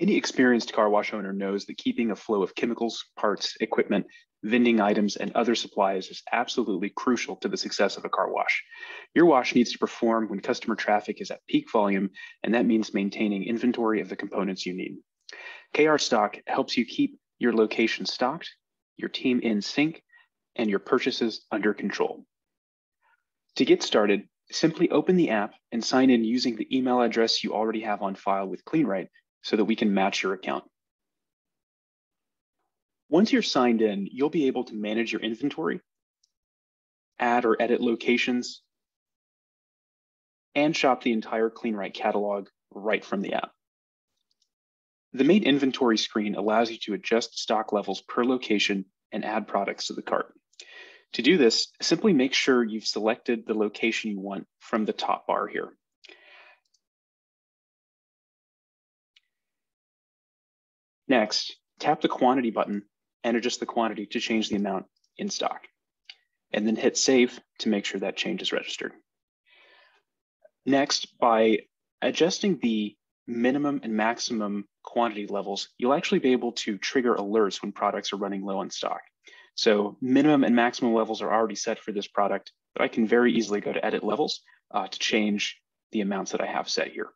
Any experienced car wash owner knows that keeping a flow of chemicals, parts, equipment, vending items, and other supplies is absolutely crucial to the success of a car wash. Your wash needs to perform when customer traffic is at peak volume, and that means maintaining inventory of the components you need. KR Stock helps you keep your location stocked, your team in sync, and your purchases under control. To get started, simply open the app and sign in using the email address you already have on file with Kleen-Rite so that we can match your account. Once you're signed in, you'll be able to manage your inventory, add or edit locations, and shop the entire Kleen-Rite catalog right from the app. The main inventory screen allows you to adjust stock levels per location and add products to the cart. To do this, simply make sure you've selected the location you want from the top bar here. Next, tap the quantity button and adjust the quantity to change the amount in stock. And then hit save to make sure that change is registered. Next, by adjusting the minimum and maximum quantity levels, you'll actually be able to trigger alerts when products are running low on stock. So minimum and maximum levels are already set for this product, but I can very easily go to edit levels uh, to change the amounts that I have set here.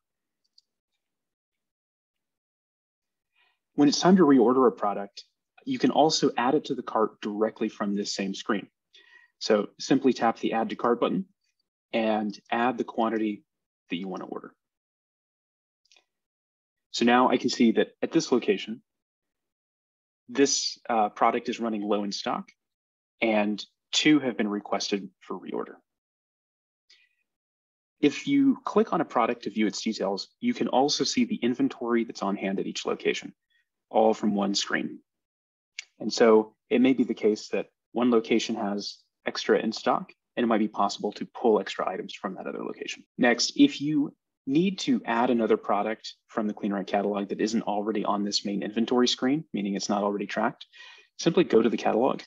When it's time to reorder a product, you can also add it to the cart directly from this same screen. So simply tap the add to cart button and add the quantity that you want to order. So now I can see that at this location, this uh, product is running low in stock and two have been requested for reorder. If you click on a product to view its details, you can also see the inventory that's on hand at each location, all from one screen. And so it may be the case that one location has extra in stock and it might be possible to pull extra items from that other location. Next, if you need to add another product from the Kleen-Rite catalog that isn't already on this main inventory screen, meaning it's not already tracked, simply go to the catalog,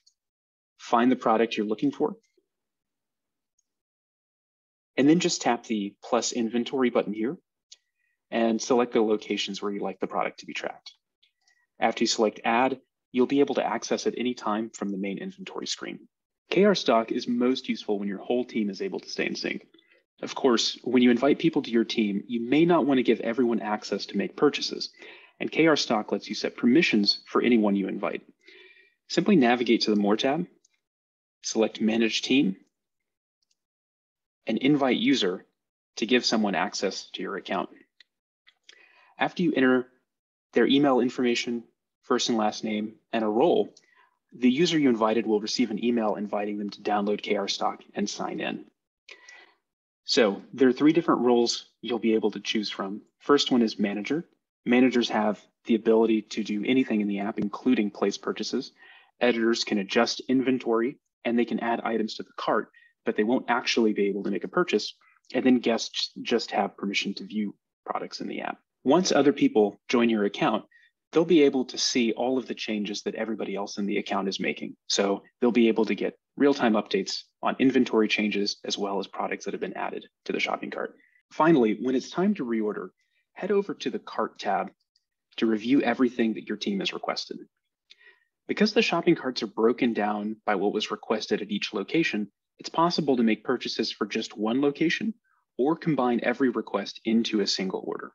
find the product you're looking for, and then just tap the plus inventory button here and select the locations where you'd like the product to be tracked. After you select add, you'll be able to access it anytime from the main inventory screen. KR stock is most useful when your whole team is able to stay in sync. Of course, when you invite people to your team, you may not want to give everyone access to make purchases, and KR Stock lets you set permissions for anyone you invite. Simply navigate to the More tab, select Manage Team, and invite user to give someone access to your account. After you enter their email information, first and last name, and a role, the user you invited will receive an email inviting them to download KR Stock and sign in. So there are three different roles you'll be able to choose from. First one is manager. Managers have the ability to do anything in the app, including place purchases. Editors can adjust inventory and they can add items to the cart, but they won't actually be able to make a purchase. And then guests just have permission to view products in the app. Once other people join your account, they'll be able to see all of the changes that everybody else in the account is making. So they'll be able to get real-time updates on inventory changes as well as products that have been added to the shopping cart. Finally, when it's time to reorder, head over to the cart tab to review everything that your team has requested. Because the shopping carts are broken down by what was requested at each location, it's possible to make purchases for just one location or combine every request into a single order.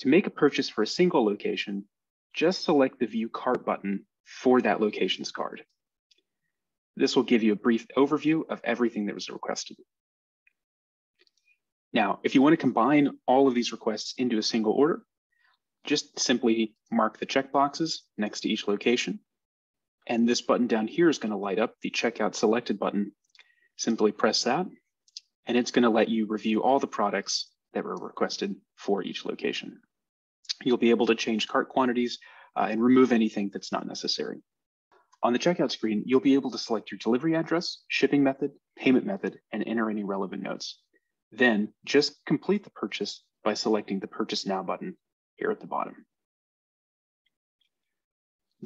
To make a purchase for a single location, just select the View Cart button for that location's card. This will give you a brief overview of everything that was requested. Now, if you want to combine all of these requests into a single order, just simply mark the checkboxes next to each location. And this button down here is going to light up the checkout selected button. Simply press that, and it's going to let you review all the products that were requested for each location. You'll be able to change cart quantities uh, and remove anything that's not necessary. On the checkout screen, you'll be able to select your delivery address, shipping method, payment method, and enter any relevant notes. Then just complete the purchase by selecting the Purchase Now button here at the bottom.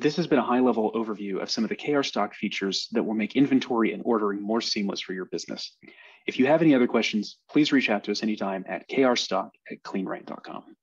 This has been a high-level overview of some of the KR stock features that will make inventory and ordering more seamless for your business. If you have any other questions, please reach out to us anytime at krstock at kleenrite.com.